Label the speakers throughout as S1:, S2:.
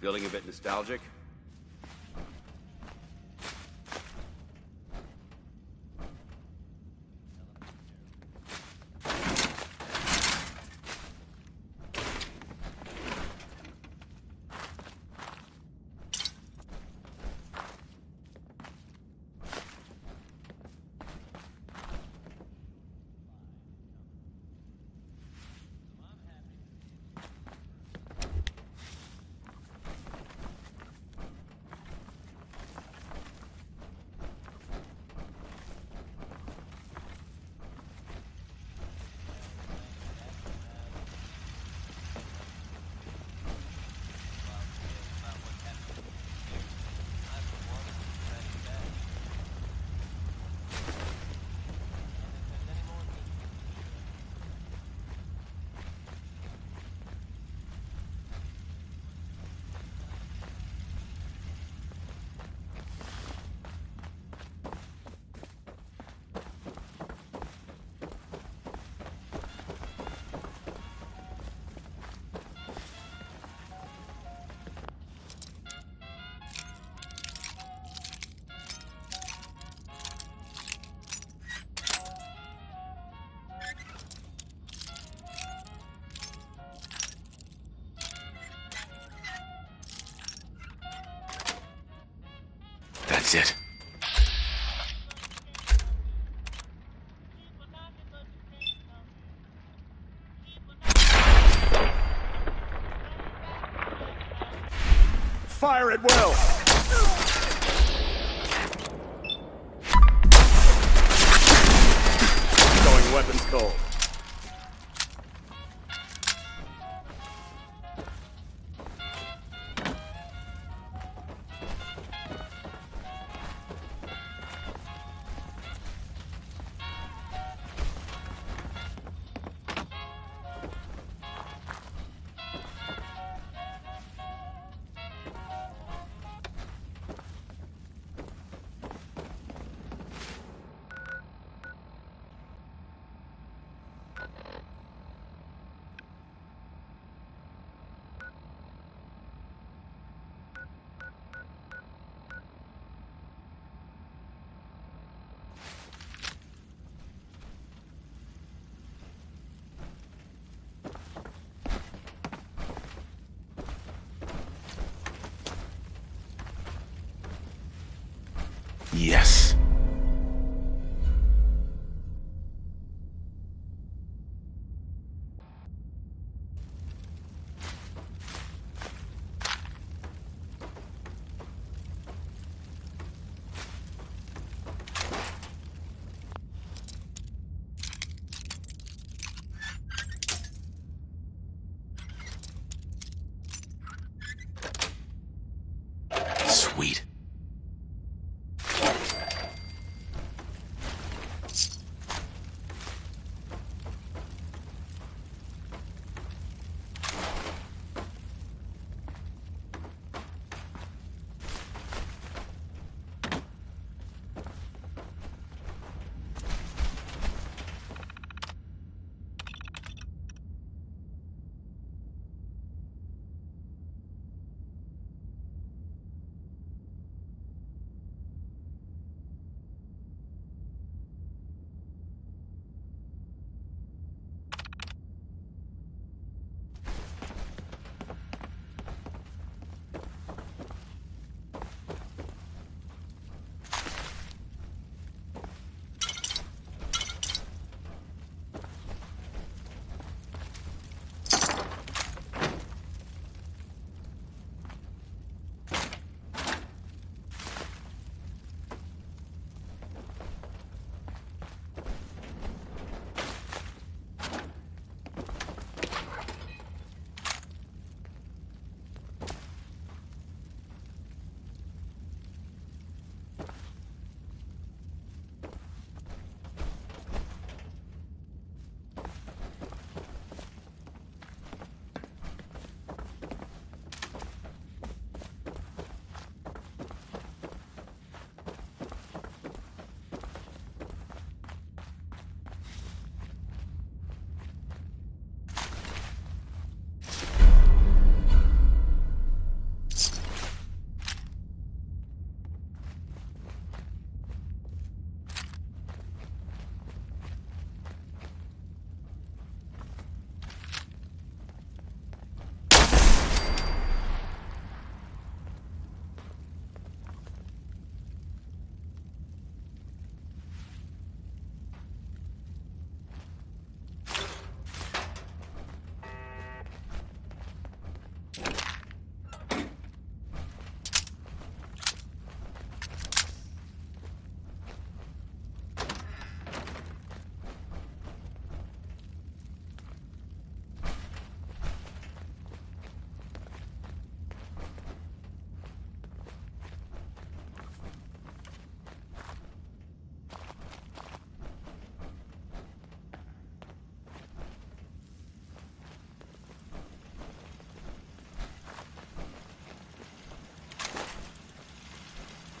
S1: Feeling a bit nostalgic?
S2: That's it.
S3: Fire at will! Going weapons cold.
S2: Yes.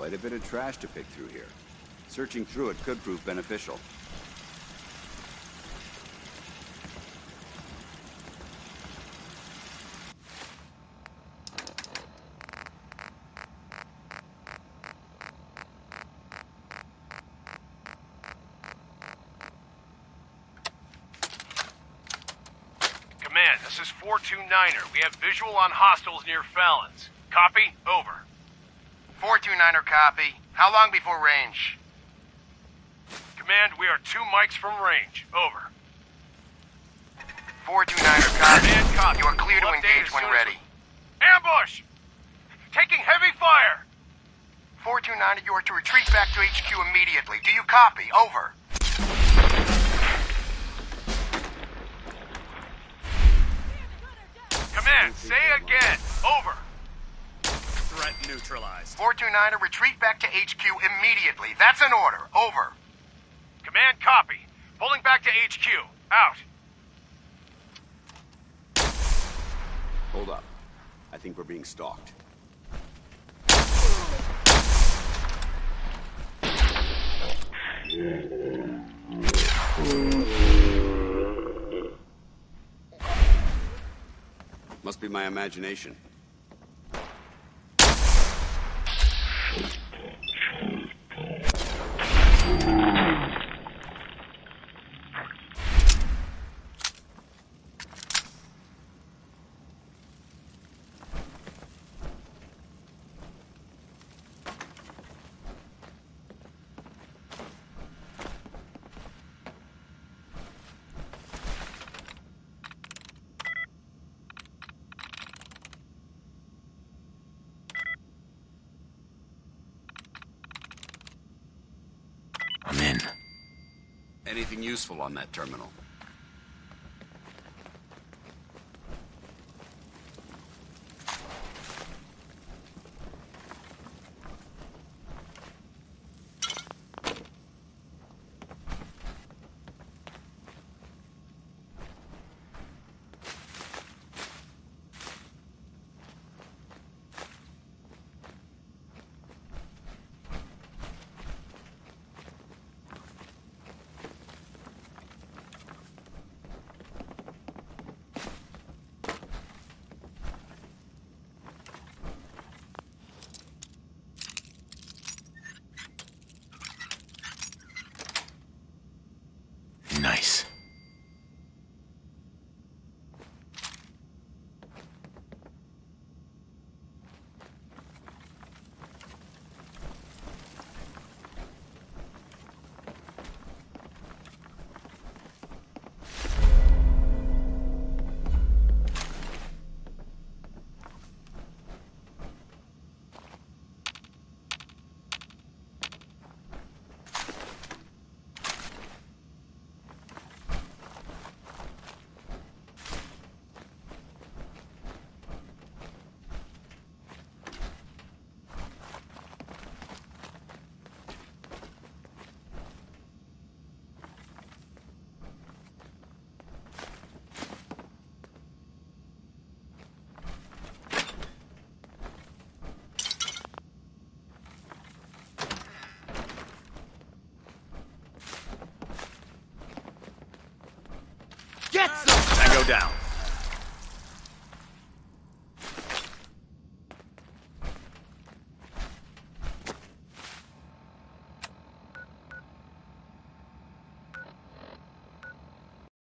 S3: Quite a bit of trash to pick through here. Searching through it could prove beneficial.
S4: Command, this is 429er. We have visual on hostiles near Fallon's. Copy? Over.
S5: 429er copy. How long before range?
S4: Command, we are two mics from range. Over.
S5: 429er copy.
S4: Command, copy.
S5: You are clear to
S4: We'll
S5: engage when ready.
S4: Ambush! Taking heavy fire!
S5: 429er, you are to retreat back to HQ immediately. Do you copy? Over.
S4: Command, say again. Over.
S6: Threat neutralized.
S5: 429er, retreat back to HQ immediately. That's an order. Over.
S4: Command, copy. Pulling back to HQ. Out.
S3: Hold up. I think we're being stalked. Must be my imagination. Anything useful on that terminal?
S2: Nice.
S6: Tango down.